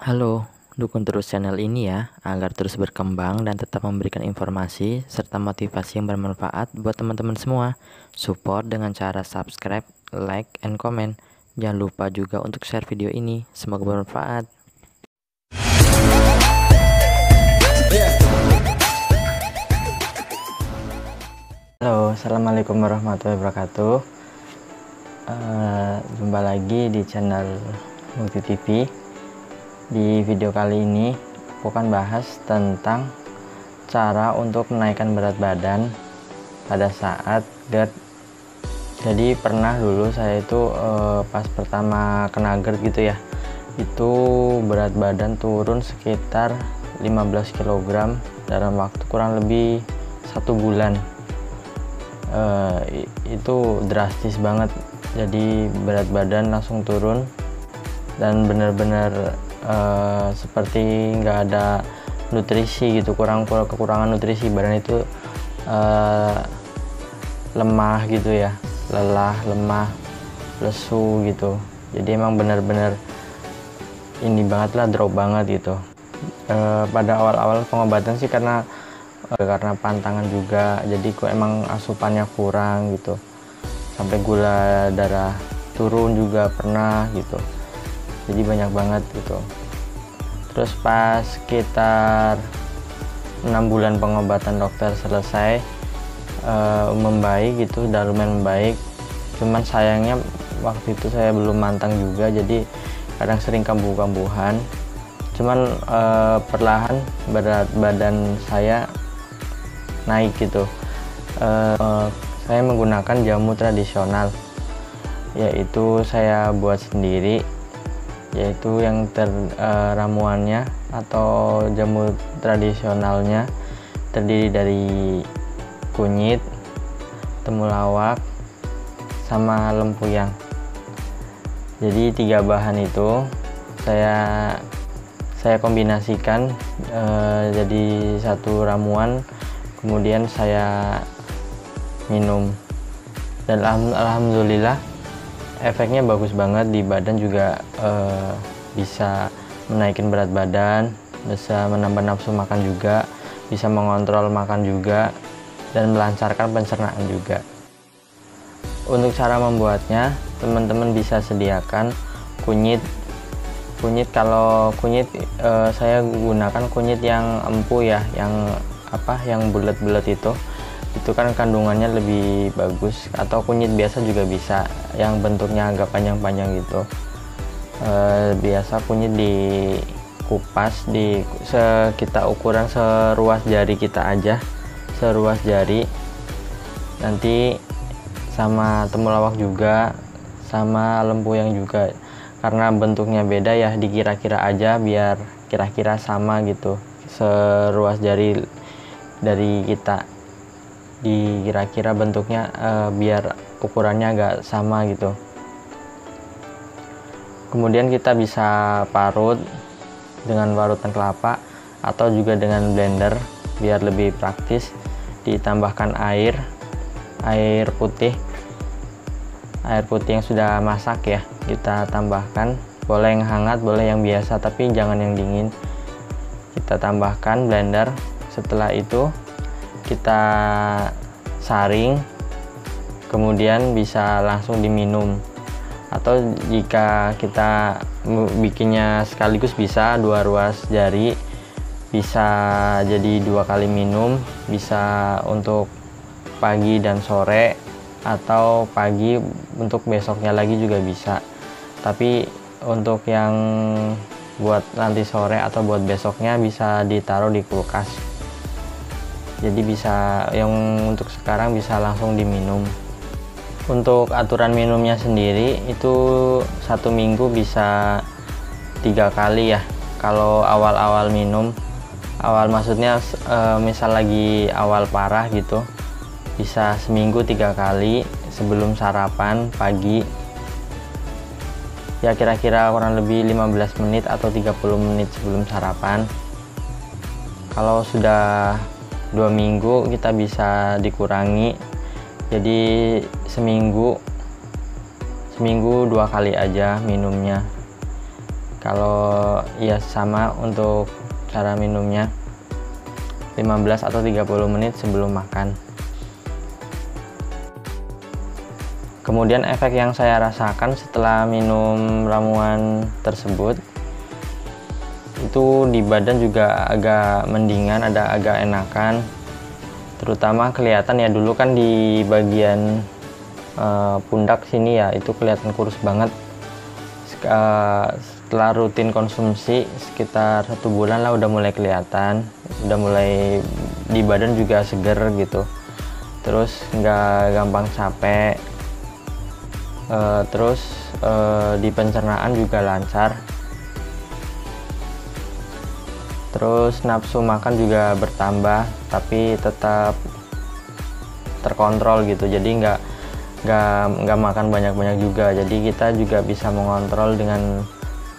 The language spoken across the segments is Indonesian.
Halo, dukung terus channel ini ya, agar terus berkembang dan tetap memberikan informasi serta motivasi yang bermanfaat buat teman-teman semua. Support dengan cara subscribe, like, and comment. Jangan lupa juga untuk share video ini, semoga bermanfaat. Halo, Assalamualaikum warahmatullahi wabarakatuh. Uh, jumpa lagi di channel Multi TV di video kali ini aku akan bahas tentang cara untuk menaikkan berat badan pada saat GERD. Jadi pernah dulu saya itu eh, pas pertama kena GERD gitu ya itu berat badan turun sekitar 15 kg dalam waktu kurang lebih satu bulan. Eh, itu drastis banget. Jadi berat badan langsung turun dan benar-benar uh, seperti nggak ada nutrisi gitu kurang kekurangan nutrisi badan itu uh, lemah gitu ya lelah lemah lesu gitu. Jadi emang benar-benar ini banget lah drop banget gitu. Uh, pada awal-awal pengobatan sih karena uh, karena pantangan juga jadi kok emang asupannya kurang gitu. Sampai gula darah turun juga pernah gitu jadi banyak banget gitu. Terus pas sekitar enam bulan pengobatan dokter selesai uh, membaik gitu udah lumayan membaik cuman sayangnya waktu itu saya belum mantang juga jadi kadang sering kambuh-kambuhan. Cuman uh, perlahan berat badan saya naik gitu. Uh, saya menggunakan jamu tradisional yaitu saya buat sendiri yaitu yang ter uh, ramuannya atau jamu tradisionalnya terdiri dari kunyit, temulawak, sama lempuyang. Jadi tiga bahan itu saya saya kombinasikan uh, jadi satu ramuan, kemudian saya minum dan alhamdulillah efeknya bagus banget di badan juga uh, bisa menaikin berat badan bisa menambah nafsu makan juga bisa mengontrol makan juga dan melancarkan pencernaan juga. Untuk cara membuatnya teman-teman bisa sediakan kunyit. Kunyit kalau kunyit uh, saya gunakan kunyit yang empu ya yang apa yang bulat-bulat itu itu kan kandungannya lebih bagus atau kunyit biasa juga bisa yang bentuknya agak panjang-panjang gitu. E, biasa kunyit dikupas di sekitar ukuran seruas jari kita aja seruas jari. Nanti sama temulawak juga sama yang juga. Karena bentuknya beda ya dikira-kira aja biar kira-kira sama gitu seruas jari dari kita di kira-kira bentuknya uh, biar ukurannya agak sama gitu. Kemudian kita bisa parut dengan parutan kelapa atau juga dengan blender biar lebih praktis. Ditambahkan air air putih. Air putih yang sudah masak ya kita tambahkan. Boleh yang hangat boleh yang biasa tapi jangan yang dingin. Kita tambahkan blender. Setelah itu kita saring kemudian bisa langsung diminum. Atau jika kita bikinnya sekaligus bisa dua ruas jari bisa jadi dua kali minum bisa untuk pagi dan sore atau pagi untuk besoknya lagi juga bisa. Tapi untuk yang buat nanti sore atau buat besoknya bisa ditaruh di kulkas jadi bisa yang untuk sekarang bisa langsung diminum. Untuk aturan minumnya sendiri itu satu minggu bisa tiga kali ya. Kalau awal-awal minum awal maksudnya e, misal lagi awal parah gitu bisa seminggu tiga kali sebelum sarapan pagi. Ya kira-kira kurang lebih 15 menit atau 30 menit sebelum sarapan. Kalau sudah dua minggu kita bisa dikurangi. Jadi seminggu seminggu dua kali aja minumnya. Kalau ya sama untuk cara minumnya. 15 atau 30 menit sebelum makan. Kemudian efek yang saya rasakan setelah minum ramuan tersebut itu di badan juga agak mendingan ada agak enakan. Terutama kelihatan ya dulu kan di bagian uh, pundak sini ya itu kelihatan kurus banget. Uh, setelah rutin konsumsi sekitar satu bulan lah udah mulai kelihatan. Udah mulai di badan juga seger gitu. Terus nggak gampang capek. Uh, terus uh, di pencernaan juga lancar terus nafsu makan juga bertambah tapi tetap terkontrol gitu. Jadi nggak nggak nggak makan banyak-banyak juga. Jadi kita juga bisa mengontrol dengan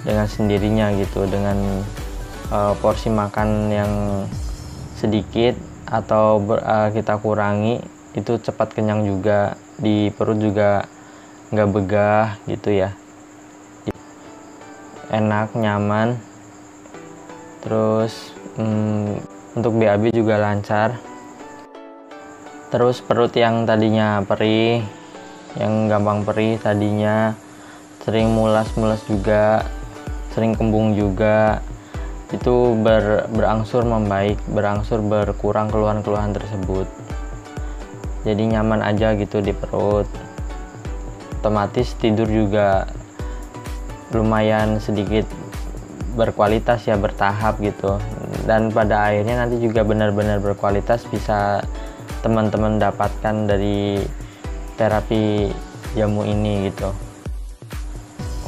dengan sendirinya gitu. Dengan uh, porsi makan yang sedikit atau ber, uh, kita kurangi itu cepat kenyang juga. Di perut juga nggak begah gitu ya. Enak nyaman terus hmm, untuk BAB juga lancar. Terus perut yang tadinya perih yang gampang perih tadinya sering mulas-mulas juga sering kembung juga. Itu ber, berangsur membaik berangsur berkurang keluhan-keluhan tersebut. Jadi nyaman aja gitu di perut. Otomatis tidur juga lumayan sedikit berkualitas ya bertahap gitu. Dan pada akhirnya nanti juga benar-benar berkualitas bisa teman-teman dapatkan dari terapi jamu ini gitu.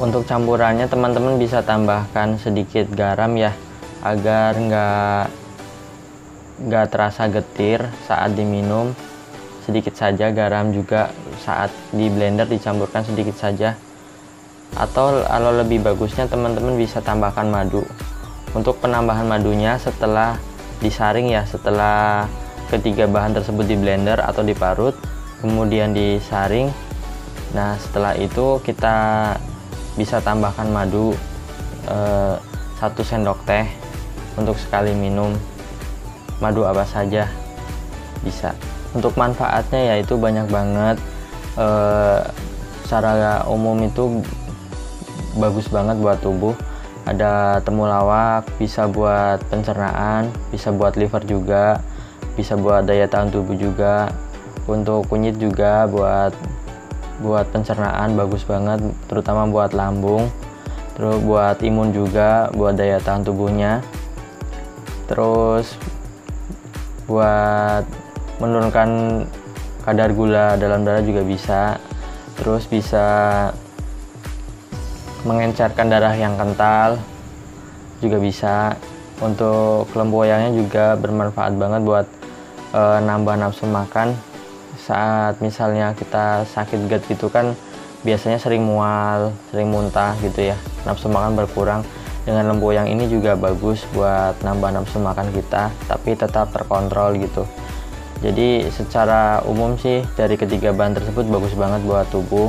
Untuk campurannya teman-teman bisa tambahkan sedikit garam ya agar nggak nggak terasa getir saat diminum. Sedikit saja garam juga saat di blender dicampurkan sedikit saja atau kalau lebih bagusnya teman-teman bisa tambahkan madu. Untuk penambahan madunya setelah disaring ya setelah ketiga bahan tersebut di blender atau diparut kemudian disaring. Nah setelah itu kita bisa tambahkan madu eh, satu sendok teh untuk sekali minum. Madu apa saja bisa. Untuk manfaatnya yaitu banyak banget. Eh, secara umum itu bagus banget buat tubuh. Ada temulawak bisa buat pencernaan bisa buat liver juga bisa buat daya tahan tubuh juga. Untuk kunyit juga buat buat pencernaan bagus banget terutama buat lambung. Terus buat imun juga buat daya tahan tubuhnya. Terus buat menurunkan kadar gula dalam darah juga bisa. Terus bisa mengencarkan darah yang kental juga bisa untuk lemboyangnya juga bermanfaat banget buat e, nambah nafsu makan saat misalnya kita sakit GERD gitu kan biasanya sering mual, sering muntah gitu ya. Nafsu makan berkurang. Dengan lemboyang ini juga bagus buat nambah nafsu makan kita, tapi tetap terkontrol gitu. Jadi secara umum sih dari ketiga bahan tersebut bagus banget buat tubuh,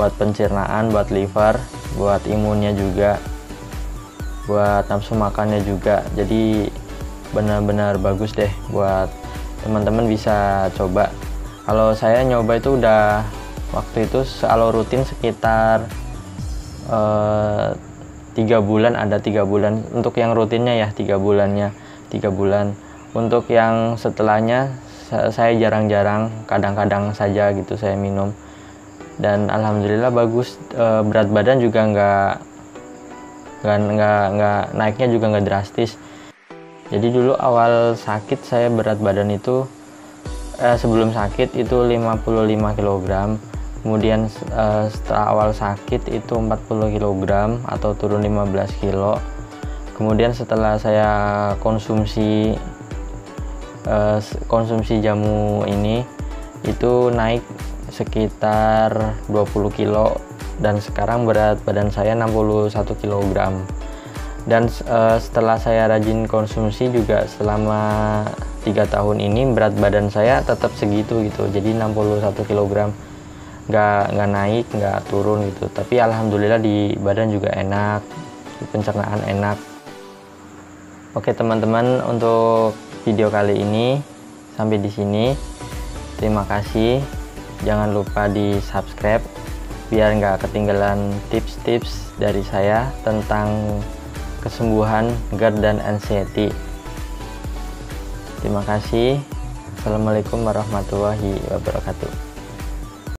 buat pencernaan, buat liver, buat imunnya juga, buat nafsu makannya juga. Jadi benar-benar bagus deh buat teman-teman bisa coba. Kalau saya nyoba itu udah waktu itu selalu rutin sekitar eh, tiga bulan ada tiga bulan. Untuk yang rutinnya ya tiga bulannya tiga bulan. Untuk yang setelahnya saya jarang-jarang kadang-kadang saja gitu saya minum dan alhamdulillah bagus e, berat badan juga nggak nggak nggak nggak naiknya juga nggak drastis. Jadi dulu awal sakit saya berat badan itu eh, sebelum sakit itu 55 kg kemudian eh, setelah awal sakit itu 40 kg atau turun 15 kg kemudian setelah saya konsumsi eh, konsumsi jamu ini itu naik sekitar 20 kg dan sekarang berat badan saya 61 kg dan uh, setelah saya rajin konsumsi juga selama tiga tahun ini berat badan saya tetap segitu gitu. Jadi 61 kg nggak nggak naik nggak turun gitu. Tapi alhamdulillah di badan juga enak pencernaan enak. Oke teman-teman untuk video kali ini sampai di sini. Terima kasih jangan lupa di subscribe biar nggak ketinggalan tips-tips dari saya tentang kesembuhan GERD dan anxiety. Terima kasih. Assalamualaikum warahmatullahi wabarakatuh